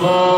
العالمين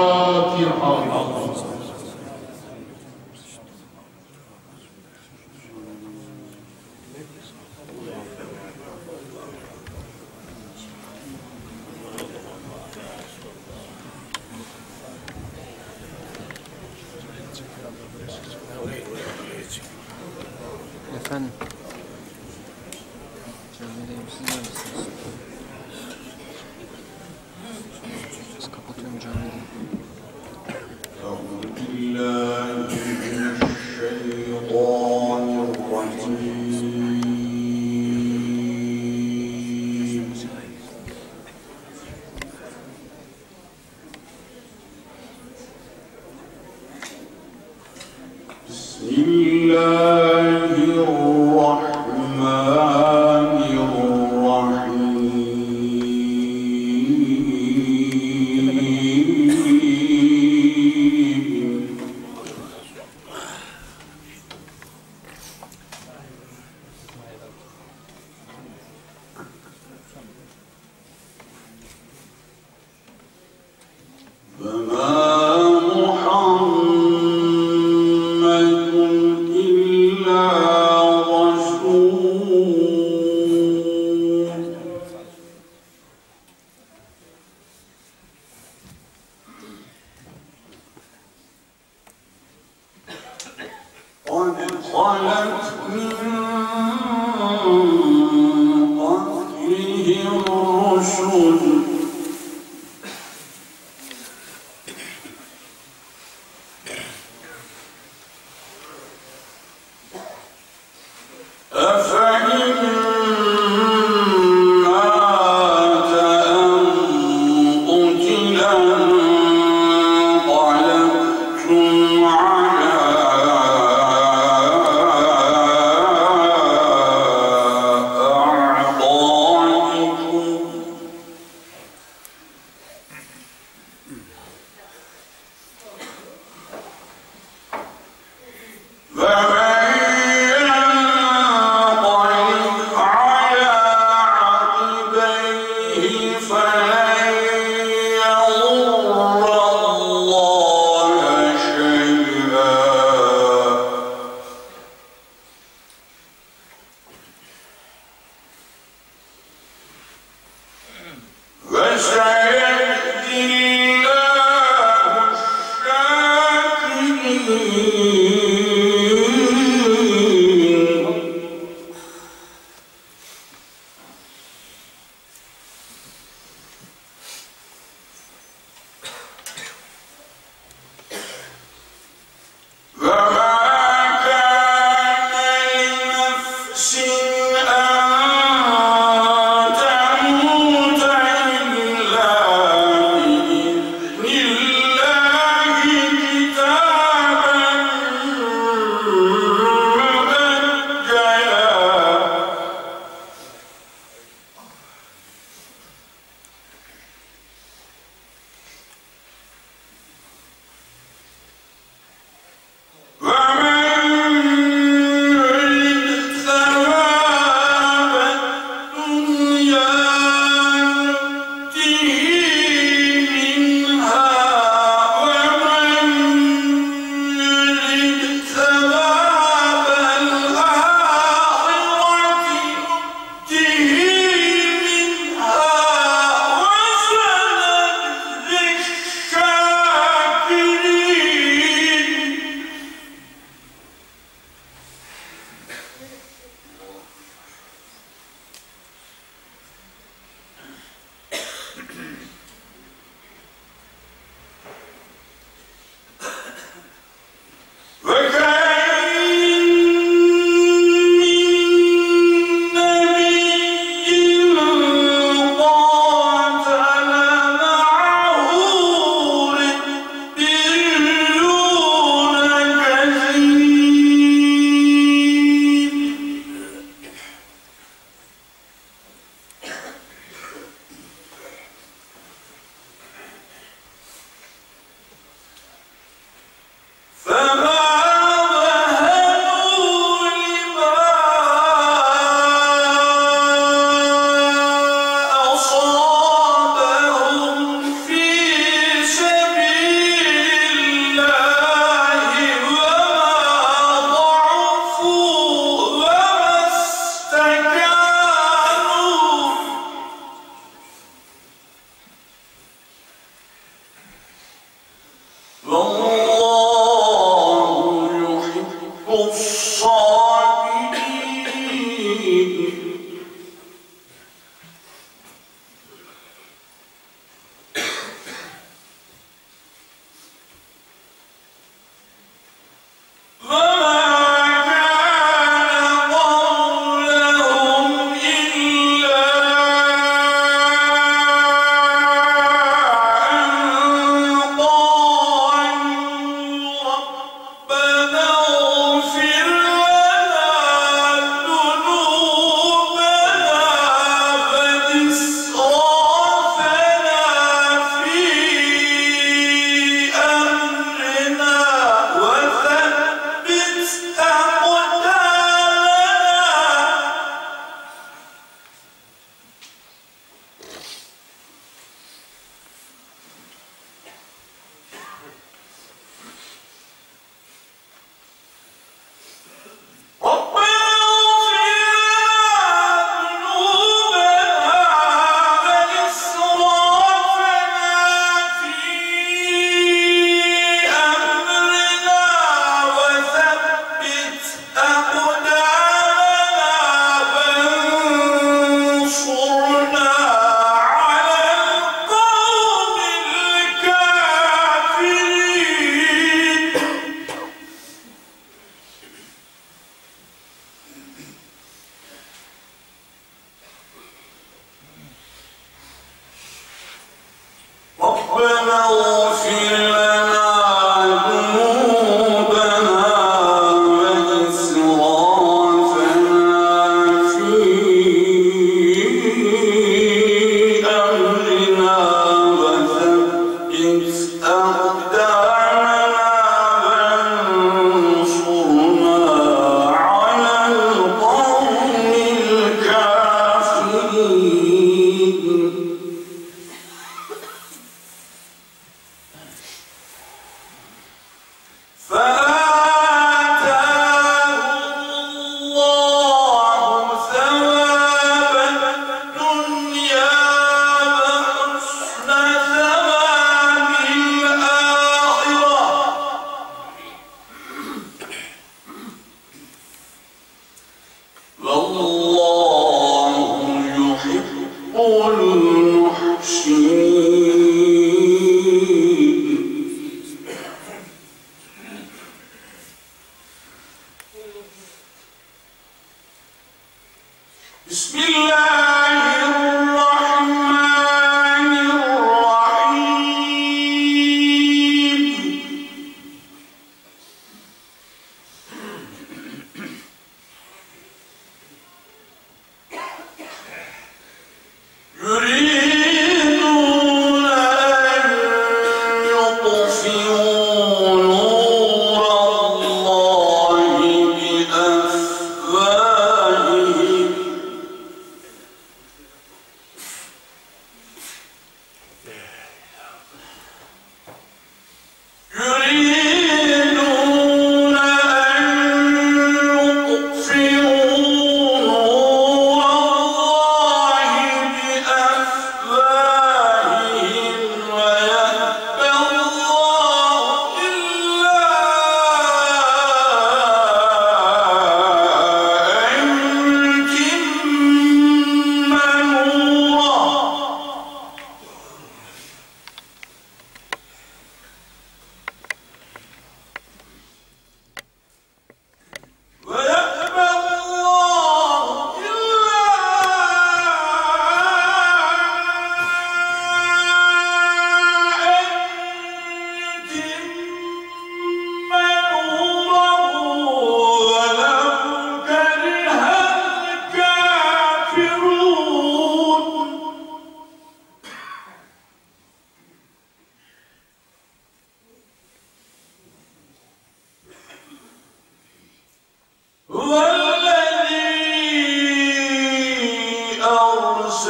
بسم الله.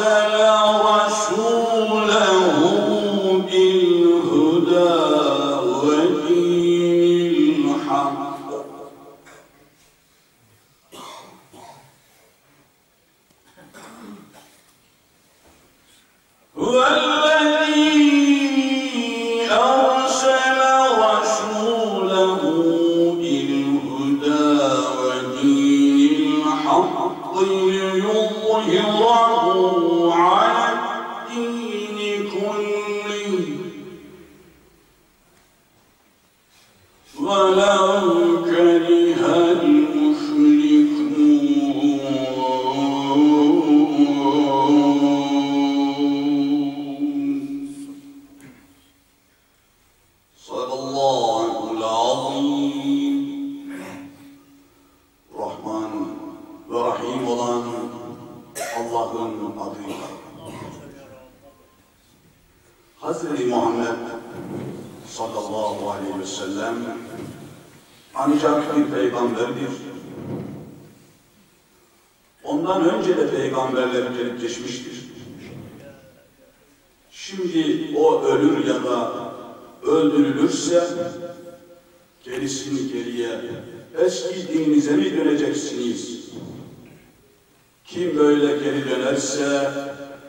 سلام sellem ancak bir peygamberdir. Ondan önce de peygamberler gelip geçmiştir. Şimdi o ölür ya da öldürülürse gerisini geriye eski dininize mi döneceksiniz? Kim böyle geri dönerse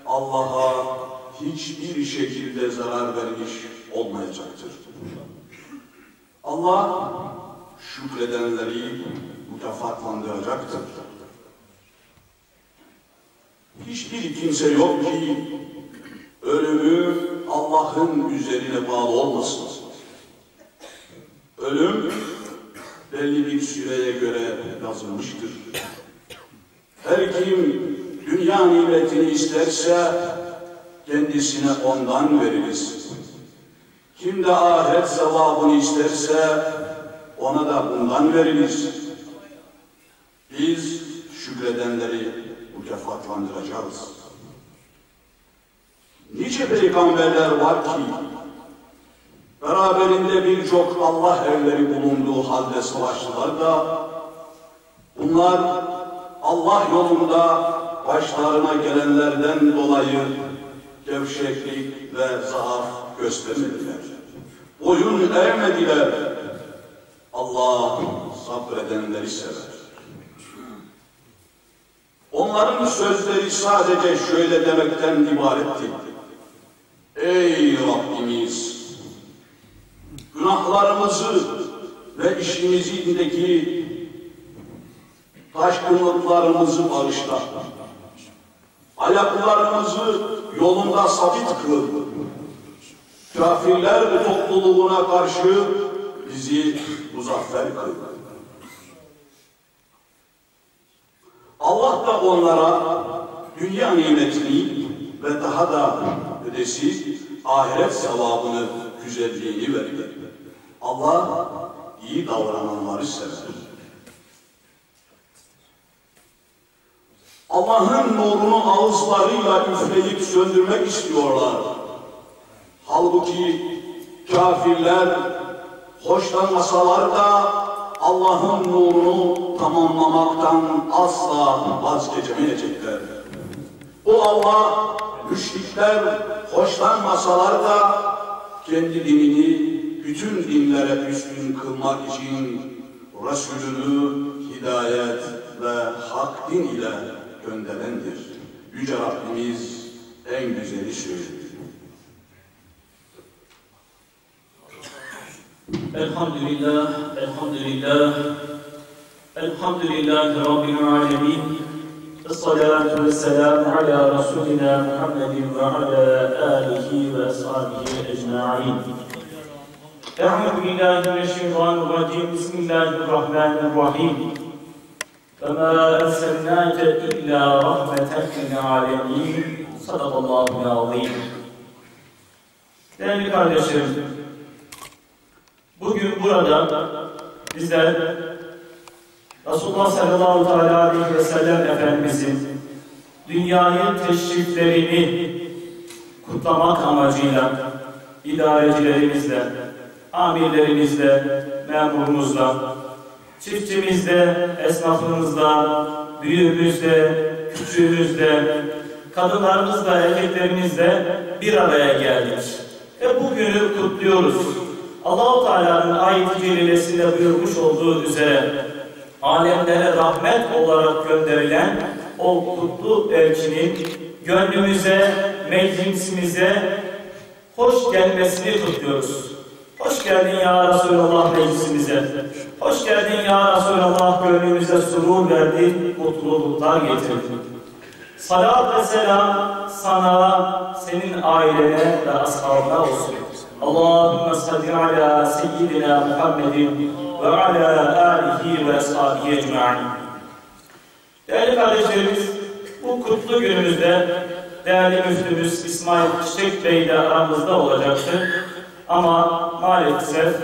Allah'a hiçbir şekilde zarar vermiş olmayacaktır. Allah şükredenleri mükafatlandıracaktır. Hiçbir kimse yok ki ölümü Allah'ın üzerine bağlı olmasın. Ölüm belli bir süreye göre yazılmıştır. Her kim dünya nimetini isterse kendisine ondan veririz. Kim de ahiret sevabını isterse ona da bundan veririz. Biz şükredenleri mükafatlandıracağız. Nice peygamberler var ki beraberinde birçok Allah evleri bulunduğu halde savaştılar da bunlar Allah yolunda başlarına gelenlerden dolayı gevşeklik ve zaaf göstermediler. Boyun eğmediler. Allah sabredenleri sever. Onların sözleri sadece şöyle demekten ibaretti. Ey Rabbimiz! Günahlarımızı ve işimizdeki taşkınlıklarımızı bağışla. Ayaklarımızı yolunda sabit kıl. Kafirler topluluğuna karşı bizi muzaffer kıl. Allah da onlara dünya nimetini ve daha da ötesi ahiret sevabını, güzelliğini verir. Allah iyi davrananları sever. Allah'ın nurunu ağızlarıyla üfleyip söndürmek istiyorlar. Halbuki kafirler hoşlanmasalar da Allah'ın nurunu tamamlamaktan asla vazgeçemeyecekler. Bu Allah müşrikler hoşlanmasalar da kendi dinini bütün dinlere üstün kılmak için Resulünü hidayet ve hak din ile gönderendir. Yüce Rabbimiz en güzeli söylüyor. Elhamdülillah, elhamdülillah, elhamdülillahi Rabbil alemin. Esselatu vesselamu ala Resulina Muhammedin ve ala alihi ve ashabihi ecma'in. Euzu billahi mineşşeytanirracim. Bismillahirrahmanirrahim. وَمَا أَرْسَلْنَاكَ إِلَّا رَحْمَةً لِلْعَالَمِينَ Sadakallahu azim. Değerli kardeşlerim, Bugün burada bizler Resulullah sallallahu teala aleyhi ve sellem Efendimizin dünyayı teşriflerini kutlamak amacıyla idarecilerimizle, amirlerimizle, memurumuzla, çiftçimizle, esnafımızla, büyüğümüzle, küçüğümüzle, kadınlarımızla, erkeklerimizle bir araya geldik. Ve bugünü kutluyoruz. Allahu Teala'nın ayet-i celilesinde buyurmuş olduğu üzere alemlere rahmet olarak gönderilen o kutlu elçinin gönlümüze, meclisimize hoş gelmesini kutluyoruz. Hoş geldin ya Resulallah meclisimize. Hoş geldin ya Resulallah gönlümüze surur verdin, mutluluklar getirdin. Salat ve selam sana, senin ailene ve ashabına olsun. Allahümme salli ala seyyidina Muhammedin ve ala alihi ve ashabihi ecma'in. Değerli kardeşlerimiz, bu kutlu günümüzde değerli müftümüz İsmail Çiçek Bey de aramızda olacaktı. Ama maalesef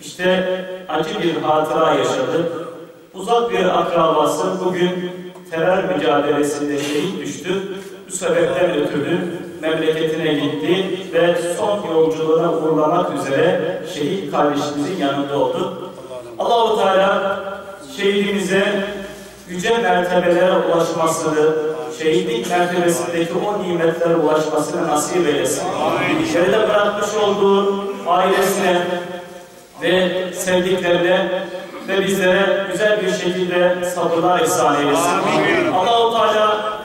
işte acı bir hatıra yaşadı. Uzak bir akrabası bugün terör mücadelesinde şehit düştü. Bu sebepten ötürü memleketine gitti ve son yolculuğuna uğurlamak üzere şehit kardeşimizin yanında oldu. Allahu Teala şehidimize yüce mertebelere ulaşmasını, şehitlik mertebesindeki o nimetlere ulaşmasını nasip eylesin. Geride bırakmış olduğu ailesine ve sevdiklerine ve bizlere güzel bir şekilde sabırlar ihsan eylesin. Allah-u Teala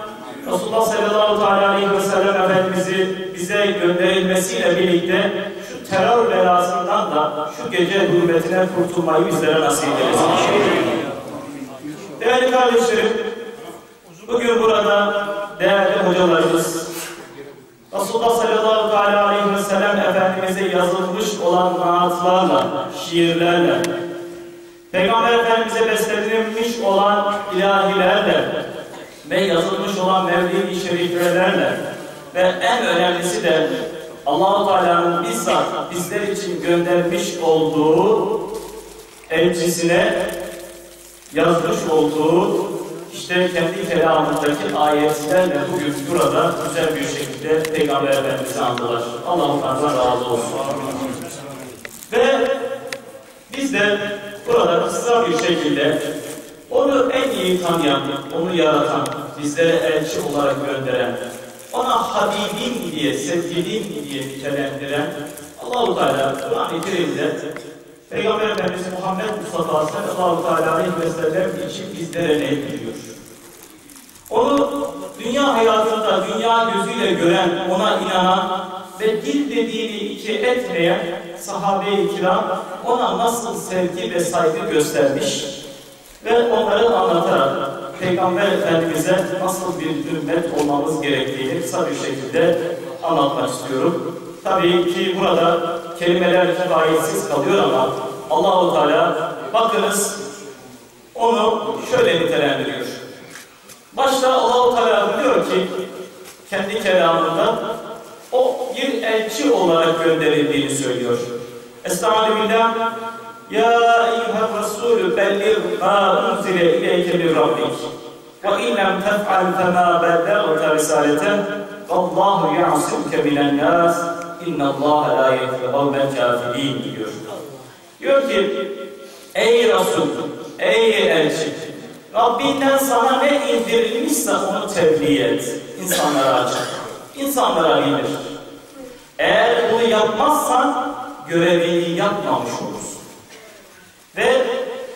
Resulullah sallallahu aleyhi ve sellem Efendimiz'i bize gönderilmesiyle birlikte şu terör belasından da şu gece hürmetine kurtulmayı bizlere nasip eylesin. Değerli kardeşlerim, bugün burada değerli hocalarımız, Resulullah sallallahu aleyhi ve sellem Efendimiz'e yazılmış olan naatlarla, şiirlerle, Peygamber Efendimiz'e beslenilmiş olan ilahilerle ve yazılmış olan mevlid-i şeriflerle ve en önemlisi de Allah-u Teala'nın bizzat bizler için göndermiş olduğu elçisine yazmış olduğu işte kendi kelamındaki ayetlerle bugün burada güzel bir şekilde Peygamber Efendimiz'i andılar. Allah-u Teala razı olsun. Ve biz de burada kısa bir şekilde onu en iyi tanıyan, onu yaratan, bizlere elçi olarak gönderen, ona Habibim diye, sevgilim diye nitelendiren Allah-u Teala Kur'an-ı Kerim'de Peygamber Efendimiz Muhammed Mustafa sallallahu aleyhi ve sellem için bizlere ne biliyor? Onu dünya hayatında dünya gözüyle gören, ona inanan ve dil dediğini iki etmeyen sahabe-i kiram ona nasıl sevgi ve saygı göstermiş ve onları anlatarak Peygamber Efendimiz'e nasıl bir ümmet olmamız gerektiğini kısa bir şekilde anlatmak istiyorum. Tabii ki burada kelimeler kifayetsiz kalıyor ama Allahu Teala bakınız onu şöyle nitelendiriyor. Başta Allahu Teala diyor ki kendi kelamında o bir elçi olarak gönderildiğini söylüyor. Estağfirullah. Ya eyyuhel Resulü bellir ma unzile ileyke min Rabbik. Ve in lem tef'al fema bellagta risalete. Vallahu ya'simke minen nas. Allah la yehdi men kafirin diyor. Diyor ki ey Resul, ey elçi Rabbinden sana ne indirilmişse onu tebliğ et. İnsanlara aç. İnsanlara bilir. Eğer bunu yapmazsan görevini yapmamış olursun. Ve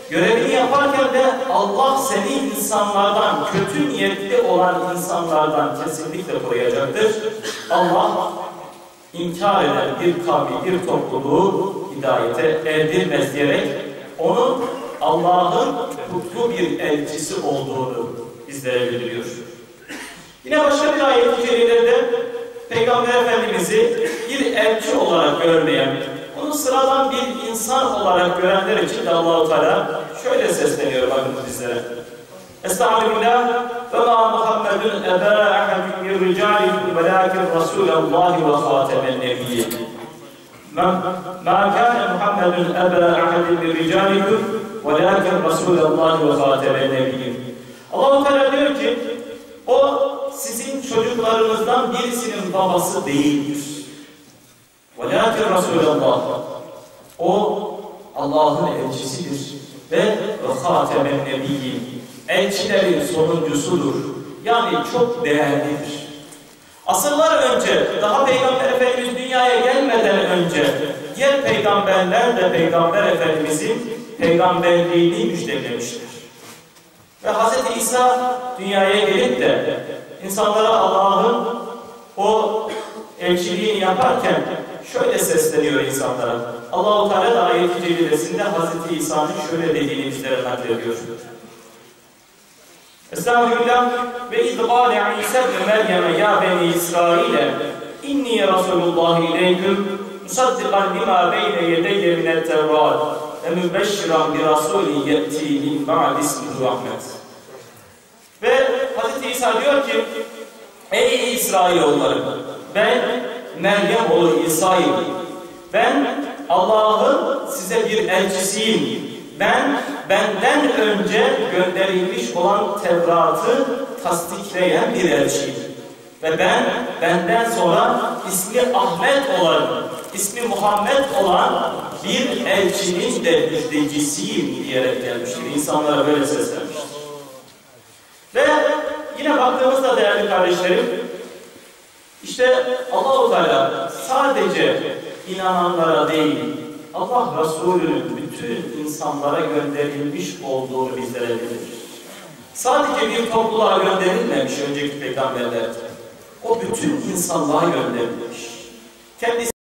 görevini yaparken de Allah seni insanlardan, kötü niyetli olan insanlardan kesinlikle koruyacaktır. Allah inkar eden bir kavmi, bir topluluğu hidayete erdirmez diyerek onun Allah'ın kutlu bir elçisi olduğunu bizlere bildiriyor. Yine başka bir ayet-i kerimede Peygamber Efendimiz'i bir elçi olarak görmeyen, onu sıradan bir insan olarak görenler için de Allahu Teala şöyle sesleniyor bakın bizlere. Estağfirullah ve ma Muhammedun eba ahadin min ricalikum velakin Resulallah ve hatemen nebiyyin. ما كان محمد أبا أحد من رجالكم ولكن رسول الله وخاتم النبيين Allah Teala diyor ki o sizin çocuklarınızdan birisinin babası değildir. Velakin Resulullah o Allah'ın elçisidir ve hatemen nebiyyin elçilerin sonuncusudur. Yani çok değerlidir. Asırlar önce, daha Peygamber Efendimiz dünyaya gelmeden önce diğer peygamberler de Peygamber Efendimizin peygamberliğini müjdelemiştir. Ve Hz. İsa dünyaya gelip de insanlara Allah'ın o elçiliğini yaparken şöyle sesleniyor insanlara. Allah-u Teala da ayet-i celilesinde Hz. İsa'nın şöyle dediğini bizlere naklediyor. Estağfirullah ve iz gâle İsa ibn Meryem'e ya beni İsrail'e inni Resulullah ileyküm musaddiqan lima beyne yedeyye minel tevrat ve mübeşşiran bir rasulin ye'ti min ba'd ismihi Ahmet. Ve Hz. İsa diyor ki Ey İsrailoğulları ben Meryem oğlu İsa'yım. Ben Allah'ın size bir elçisiyim. Ben benden önce gönderilmiş olan Tevrat'ı tasdikleyen bir elçiyim. Ve ben benden sonra ismi Ahmet olan, ismi Muhammed olan bir elçinin de müjdecisiyim diyerek gelmiştir. İnsanlara böyle seslenmiştir. Ve yine baktığımızda değerli kardeşlerim, işte Allahu Teala sadece inananlara değil, Allah Resulü'nün bütün insanlara gönderilmiş olduğunu bizlere bildirir. Sadece bir topluluğa gönderilmemiş önceki peygamberler. O bütün insanlığa gönderilmiş. Kendisi